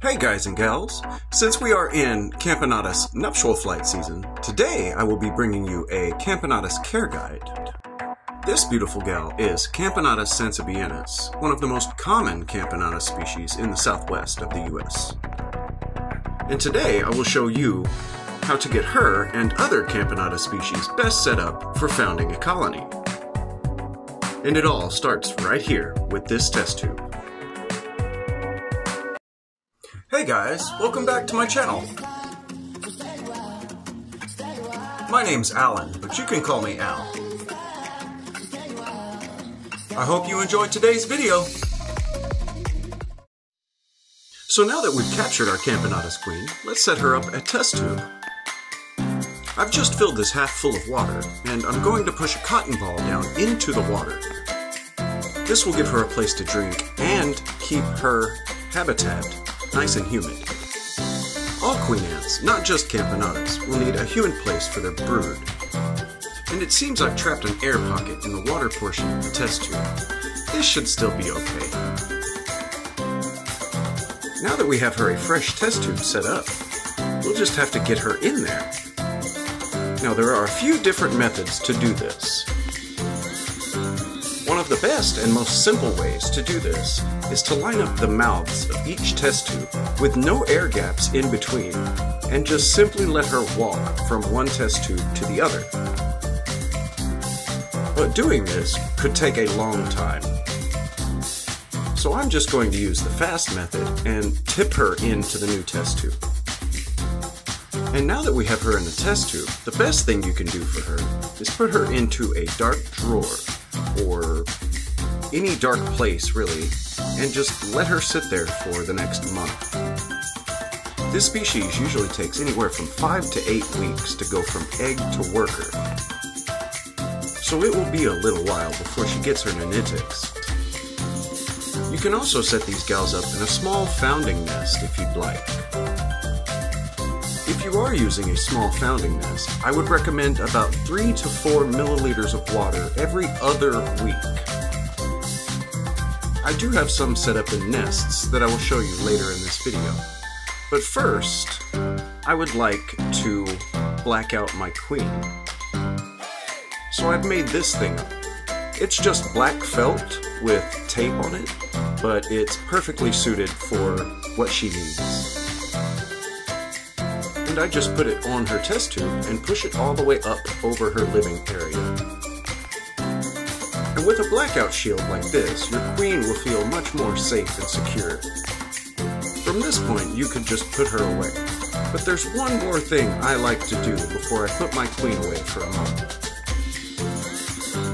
Hey guys and gals, since we are in Camponotus nuptial flight season, today I will be bringing you a Camponotus care guide. This beautiful gal is Camponotus sansabeanus, one of the most common Camponotus species in the southwest of the US. And today I will show you how to get her and other Camponotus species best set up for founding a colony. And it all starts right here with this test tube. Hey guys, welcome back to my channel. My name's Alan, but you can call me Al. I hope you enjoyed today's video. So now that we've captured our Camponotus queen, let's set her up a test tube. I've just filled this half full of water, and I'm going to push a cotton ball down into the water. This will give her a place to drink and keep her habitat nice and humid. All queen ants, not just Camponotus, will need a humid place for their brood. And it seems I've trapped an air pocket in the water portion of the test tube. This should still be okay. Now that we have her a fresh test tube set up, we'll just have to get her in there. Now there are a few different methods to do this. One of the best and most simple ways to do this is to line up the mouths of each test tube with no air gaps in between and just simply let her walk from one test tube to the other. But doing this could take a long time. So I'm just going to use the fast method and tip her into the new test tube. And now that we have her in the test tube, the best thing you can do for her is put her into a dark drawer or any dark place really, and just let her sit there for the next month. This species usually takes anywhere from 5 to 8 weeks to go from egg to worker. So it will be a little while before she gets her nanitics. You can also set these gals up in a small founding nest if you'd like. If you are using a small founding nest, I would recommend about 3 to 4 milliliters of water every other week. I do have some set up in nests that I will show you later in this video. But first, I would like to black out my queen. So I've made this thing. It's just black felt with tape on it, but it's perfectly suited for what she needs and I just put it on her test tube and push it all the way up over her living area. And with a blackout shield like this, your queen will feel much more safe and secure. From this point, you could just put her away. But there's one more thing I like to do before I put my queen away for a moment.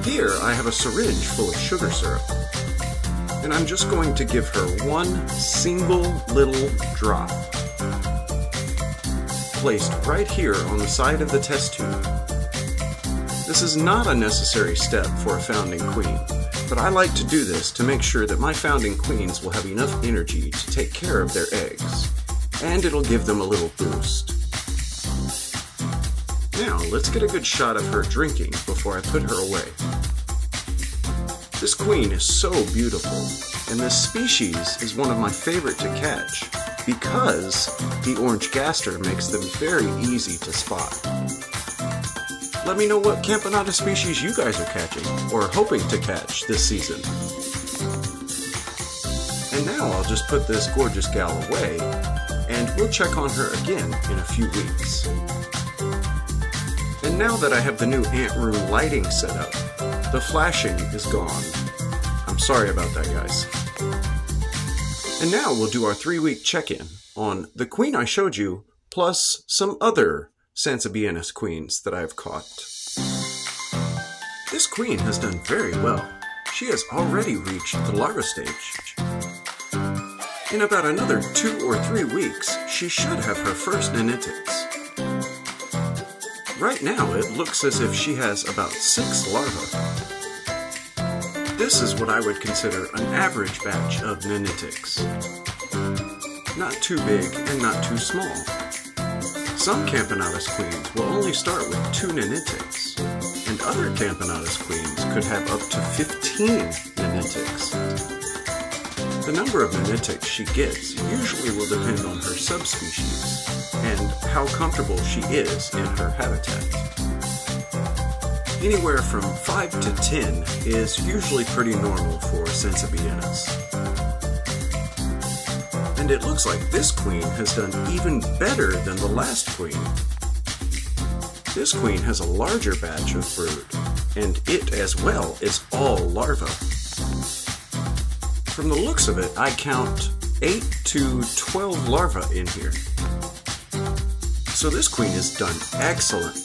Here I have a syringe full of sugar syrup, and I'm just going to give her one single little drop placed right here on the side of the test tube. This is not a necessary step for a founding queen, but I like to do this to make sure that my founding queens will have enough energy to take care of their eggs, and it'll give them a little boost. Now, let's get a good shot of her drinking before I put her away. This queen is so beautiful, and this species is one of my favorite to catch because the orange gaster makes them very easy to spot. Let me know what Camponotus species you guys are catching, or hoping to catch this season. And now I'll just put this gorgeous gal away, and we'll check on her again in a few weeks. And now that I have the new ant room lighting set up, the flashing is gone. I'm sorry about that, guys. And now we'll do our three week check in on the queen I showed you, plus some other Sansabeanus queens that I've caught. This queen has done very well. She has already reached the larva stage. In about another two or three weeks, she should have her first nanitics. Right now, it looks as if she has about six larvae. This is what I would consider an average batch of nanitics. Not too big and not too small. Some Camponotus queens will only start with two nanitics, and other Camponotus queens could have up to 15 nanitics. The number of nanitics she gets usually will depend on her subspecies and how comfortable she is in her habitat. Anywhere from 5 to 10 is usually pretty normal for Sansabeanus. And it looks like this queen has done even better than the last queen. This queen has a larger batch of brood, and it as well is all larvae. From the looks of it, I count 8 to 12 larvae in here. So this queen has done excellent.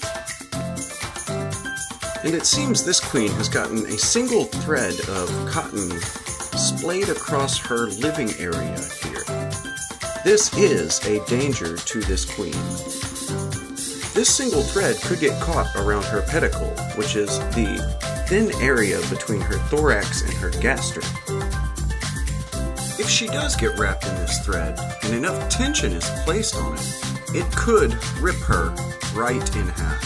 And it seems this queen has gotten a single thread of cotton splayed across her living area. This is a danger to this queen. This single thread could get caught around her pedicle, which is the thin area between her thorax and her gaster. If she does get wrapped in this thread and enough tension is placed on it, it could rip her right in half.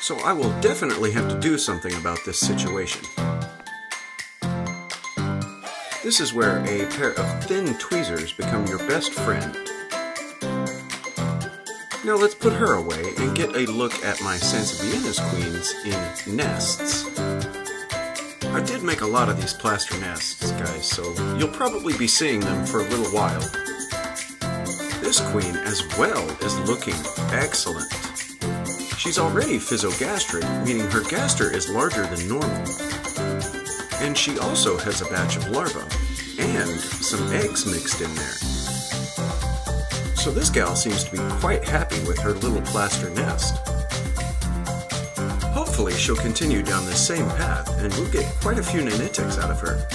So I will definitely have to do something about this situation. This is where a pair of thin tweezers become your best friend. Now let's put her away and get a look at my Sansabeanus queens in nests. I did make a lot of these plaster nests, guys, so you'll probably be seeing them for a little while. This queen as well is looking excellent. She's already physogastric, meaning her gaster is larger than normal. And she also has a batch of larvae, and some eggs mixed in there. So this gal seems to be quite happy with her little plaster nest. Hopefully she'll continue down this same path and we'll get quite a few nanitics out of her.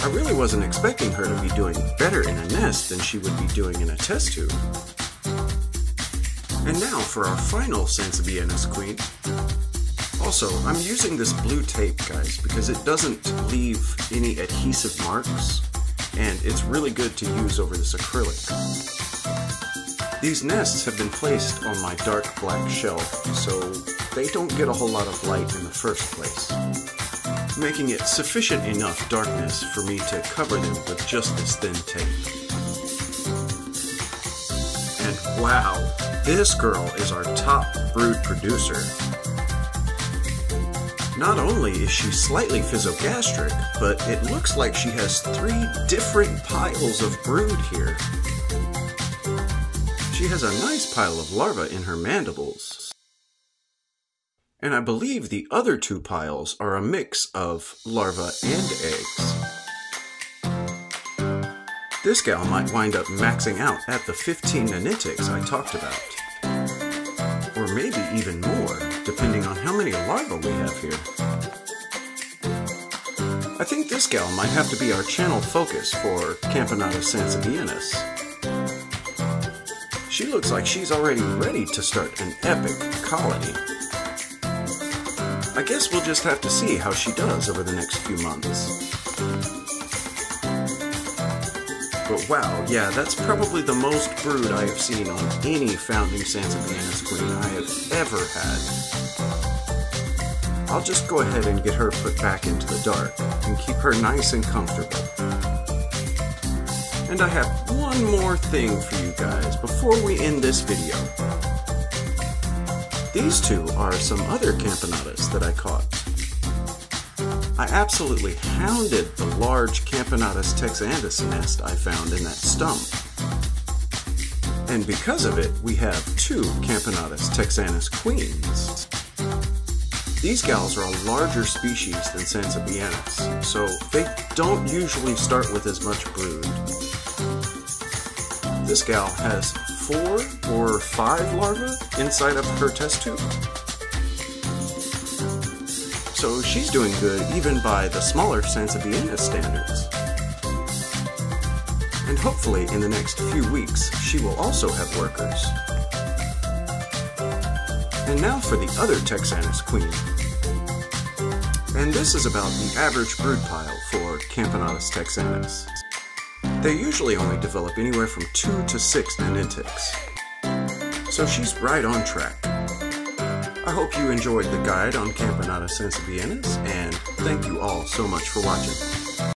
I really wasn't expecting her to be doing better in a nest than she would be doing in a test tube. And now for our final Sansabeanus queen. Also, I'm using this blue tape, guys, because it doesn't leave any adhesive marks and it's really good to use over this acrylic. These nests have been placed on my dark black shelf, so they don't get a whole lot of light in the first place, making it sufficient enough darkness for me to cover them with just this thin tape. And wow, this girl is our top brood producer not only is she slightly physogastric, but it looks like she has three different piles of brood here. She has a nice pile of larvae in her mandibles. And I believe the other two piles are a mix of larvae and eggs. This gal might wind up maxing out at the 15 nanitics I talked about. Or maybe even more depending on how many larvae we have here. I think this gal might have to be our channel focus for Camponotus sansabeanus. She looks like she's already ready to start an epic colony. I guess we'll just have to see how she does over the next few months. But wow, yeah, that's probably the most brood I have seen on any founding Sansabeanus queen I have ever had. I'll just go ahead and get her put back into the dark and keep her nice and comfortable. And I have one more thing for you guys before we end this video. These two are some other Camponotus that I caught. I absolutely hounded the large Camponotus texanus nest I found in that stump. And because of it, we have two Camponotus texanus queens. These gals are a larger species than Sansabeanus, so they don't usually start with as much brood. This gal has four or five larvae inside of her test tube so she's doing good even by the smaller Sansabeanus standards. And hopefully in the next few weeks, she will also have workers. And now for the other Texanus queen. And this is about the average brood pile for Camponotus texanus. They usually only develop anywhere from 2 to 6 nanitics. So she's right on track. I hope you enjoyed the guide on Camponotus sansabeanus, and Thank you all so much for watching.